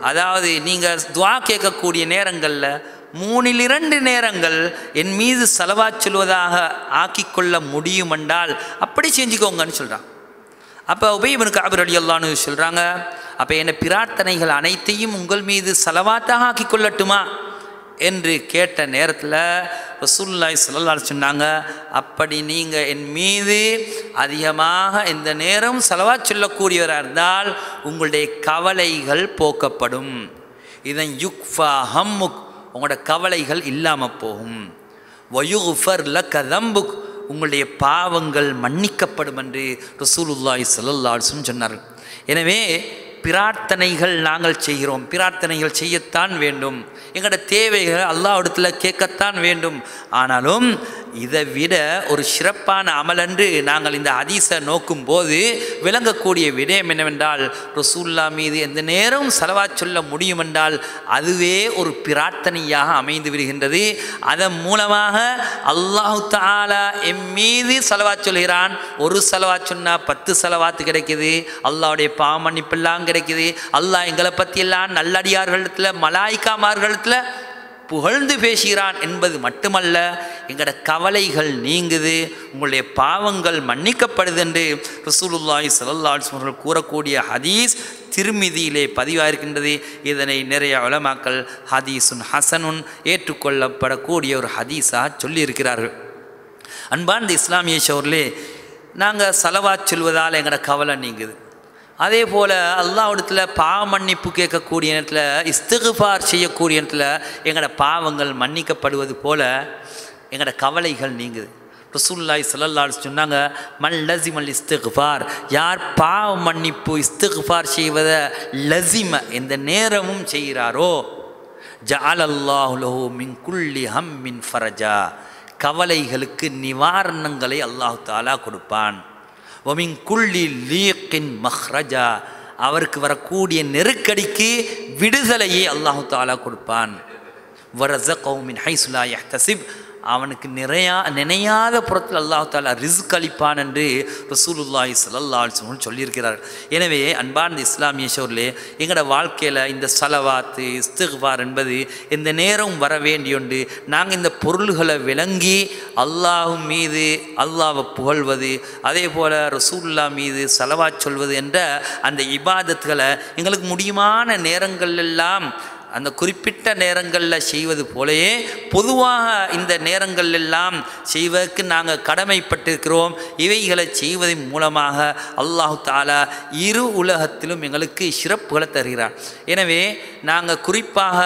அதாவது நீங்கள் துவா கேட்கக்கூடிய நேரங்களில் மூணில் இரண்டு நேரங்கள் என் மீது செலவா சொல்வதாக ஆக்கிக்கொள்ள முடியுமென்றால் அப்படி செஞ்சுக்கோங்கன்னு சொல்கிறான் அப்போ உபயவனுக்கு அவர் அலி அல்லான்னு சொல்கிறாங்க அப்போ என் பிரார்த்தனைகள் அனைத்தையும் உங்கள் மீது செலவாத்தாக ஆக்கி கொள்ளட்டுமா என்று கேட்ட நேரத்தில் ரசூல்லாய் சொல்லலால் சொன்னாங்க அப்படி நீங்கள் என் மீது அதிகமாக இந்த நேரம் செலவா சொல்லக்கூடியவராக இருந்தால் உங்களுடைய கவலைகள் போக்கப்படும். இதன் யுக்ஃபா ஹம்முக் உங்களோட கவலைகள் இல்லாமல் போகும். வயுஃபர் ல கதம்புக் உங்களுடைய பாவங்கள் மன்னிக்கப்படும் என்று ரசூலுல்லாய் சல்லல்லாசும் சொன்னார் எனவே பிரார்த்தனைகள் நாங்கள் செய்கிறோம். பிரார்த்தனைகள் செய்யத்தான் வேண்டும். எங்களோட தேவைகள் அல்லாஹ்விடத்தில் கேட்கத்தான் வேண்டும். ஆனாலும் இதை விட ஒரு சிறப்பான அமலன்று நாங்கள் இந்த அதிசை நோக்கும் போது விளங்கக்கூடிய விடயம் என்னவென்றால் ரசூல்லா மீது எந்த நேரம் செலவா சொல்ல முடியும் என்றால் அதுவே ஒரு பிரார்த்தனையாக அமைந்து விடுகின்றது. அதன் மூலமாக அல்லாஹு தாலா எம் மீது செலவா சொல்கிறான். ஒரு செலவா சொன்னால் பத்து செலவாத்து கிடைக்குது. அல்லாவுடைய பாமன்னிப்பெல்லாம் கிடைக்கிது கிடைக்குது. அல்லாஹ் எங்களை பற்றியெல்லாம் நல்லடியார்களிடத்தில் மலாய்க்காமார்களிடத்தில் புகழ்ந்து பேசுகிறான் என்பது மட்டுமல்ல எங்களோட கவலைகள் நீங்குது உங்களுடைய பாவங்கள் மன்னிக்கப்படுது என்று ரசூலுல்லாய் ஸல்லல்லாஹு கூறக்கூடிய ஹதீஸ் திருமிதியிலே பதிவாயிருக்கின்றது. இதனை நிறைய உலமாக்கள் ஹதீஸுன் ஹசனுன் ஏற்றுக்கொள்ளப்படக்கூடிய ஒரு ஹதீஸாக சொல்லியிருக்கிறார்கள். அன்பார்ந்த இஸ்லாமிய சோர்லே நாங்கள் செலவாக சொல்வதால் எங்களோட கவலை நீங்குது. அதே போல் அல்லாவிடத்தில் பாவ மன்னிப்பு கேட்கக்கூடிய நேரத்தில் இஸ்திகுபார் செய்யக்கூடிய நேரத்தில் எங்களோட பாவங்கள் மன்னிக்கப்படுவது போல் எங்களோட கவலைகள் நீங்குது. ரசூல்லாய் சல்லல்லாஹு சொன்னாங்க மல் லசிமல் இஸ்திகுபார் யார் பாவ மன்னிப்பு இஸ்திகுபார் செய்வதை லசிம எந்த நேரமும் செய்கிறாரோ ஜாலல்லாஹுலோ மின் குள்ளி ஹம் மின் ஃபரஜா. கவலைகளுக்கு நிவாரணங்களை அல்லாஹ் தாலா கொடுப்பான். ஒமின் குள்ளி லீக்கின் மஹ்ரஜா அவருக்கு வரக்கூடிய நெருக்கடிக்கு விடுதலையை அல்லாஹு தாலா கொடுப்பான். வரசகௌமின் ஹைசுலா யஹ்தசிப் அவனுக்கு நிறையா நினையாத புறத்தில் அல்லாஹ் ரிஸ்க் அளிப்பான் என்று ரசூலுல்லாஹி சல்லா அலைஹி சொல்லியிருக்கிறார் எனவே அன்பார்ந்த இஸ்லாமிய ஷோர்லே எங்களோட வாழ்க்கையில் இந்த சலவாத்து இஸ்திக்பார் என்பது இந்த நேரம் வர வேண்டியுண்டு நாங்கள் இந்த பொருள்களை விளங்கி அல்லாஹ் மீது அல்லாவை புகழ்வது அதே போல் ரசூல்லா மீது சலவா சொல்வது என்ற அந்த இபாதத்துகளை எங்களுக்கு முடியுமான நேரங்கள் எல்லாம் அந்த குறிப்பிட்ட நேரங்களில் செய்வது போலவே பொதுவாக இந்த நேரங்கள் எல்லாம் செய்வதற்கு நாங்கள் கடமைப்பட்டிருக்கிறோம். இவைகளை செய்வதன் மூலமாக அல்லாஹு தாலா இரு உலகத்திலும் எங்களுக்கு சிறப்புகளை தருகிறார் எனவே நாங்கள் குறிப்பாக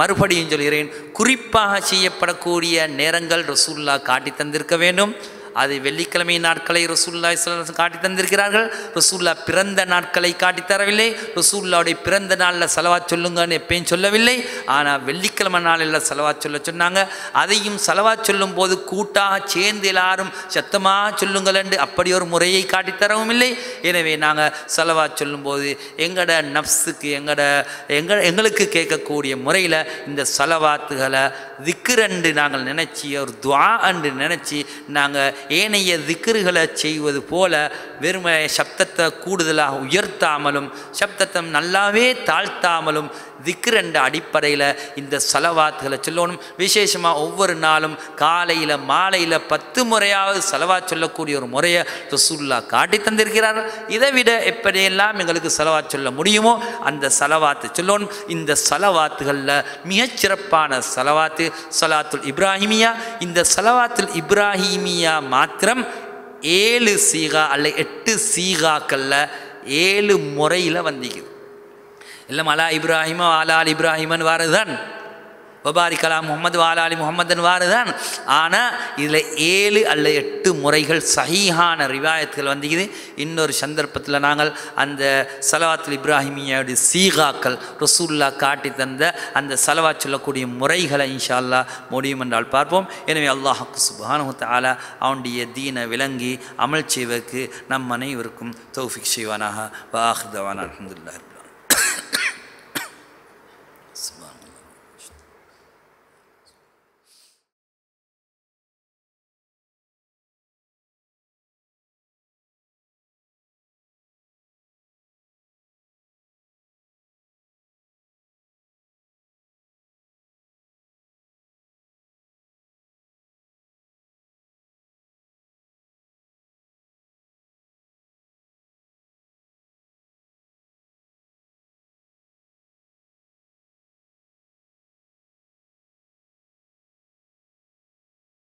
மறுபடியும் சொல்கிறேன் குறிப்பாக செய்யப்படக்கூடிய நேரங்கள் ரசூல்லா காட்டி தந்திருக்க வேண்டும். அது வெள்ளிக்கிழமை நாட்களை ரசூல்லா இஸ்லாம் காட்டி தந்திருக்கிறார்கள். ரசூல்லா பிறந்த நாட்களை காட்டி தரவில்லை. ரசூல்லாவுடைய பிறந்த நாளில் செலவா சொல்லுங்கன்னு எப்பயும் சொல்லவில்லை. ஆனால் வெள்ளிக்கிழமை நாளில் செலவா சொல்ல சொன்னாங்க. அதையும் செலவா சொல்லும் போது கூட்டாக சேர்ந்து எல்லாரும் சத்தமாக சொல்லுங்கள் என்று அப்படி ஒரு முறையை காட்டித் தரவும் இல்லை. எனவே நாங்கள் செலவா சொல்லும்போது எங்களோட நப்ஸுக்கு எங்களோட எங்க எங்களுக்கு கேட்கக்கூடிய முறையில் இந்த செலவாத்துகளை திக்குரண்டு நாங்கள் நினச்சி ஒரு துவா என்று நினச்சி நாங்கள் ஏனைய திக்ருகளை செய்வது போல வெறுமை சப்தத்தை கூடுதலாக உயர்த்தாமலும் சப்தத்தை நல்லாவே தாழ்த்தாமலும் திக்ர் என்ற அடிப்படையில் இந்த செலவாத்துகளை சொல்லணும். விசேஷமாக ஒவ்வொரு நாளும் காலையில் மாலையில் பத்து முறையாவது செலவா சொல்லக்கூடிய ஒரு முறையை ரசூல்லா காட்டி தந்திருக்கிறார் இதை விட எப்படியெல்லாம் எங்களுக்கு செலவா சொல்ல முடியுமோ அந்த செலவாத்து சொல்லணும். இந்த செலவாத்துகளில் மிகச்சிறப்பான செலவாத்து சலாத்துல் இப்ராஹிமியா. இந்த செலவாத்துல் இப்ராஹிமியா மாத்திரம் ஏழு சீகா அல்ல எட்டு சீகாக்களில் ஏழு முறையில் வந்திக்குது. இல்லை அலா இப்ராஹிமா ஆலால் இப்ராஹிமன் வாரதுதான் வபாரி கலாம் முகமது வாலாலி முகமதன் வாருதான் ஆனால் இதில் ஏழு அல்ல எட்டு முறைகள் சஹீஹான ரிவாயத்துகள் வந்துக்குது. இன்னொரு சந்தர்ப்பத்தில் நாங்கள் அந்த சலவாத்துல் இப்ராஹிமியாவுடைய சீகாக்கள் ரசூல்லா காட்டி தந்த அந்த சலவா சொல்லக்கூடிய முறைகளை இன்ஷா அல்லாஹ் முடியும் என்றால் பார்ப்போம். எனவே அல்லாஹுக்கு சுபானு ஆலா அவனுடைய தீனை விளங்கி அமல் செய்வதற்கு நம் அனைவருக்கும் தௌஃபிக் செய்வானாக. வாஹ்தவான் அலமதுல்லா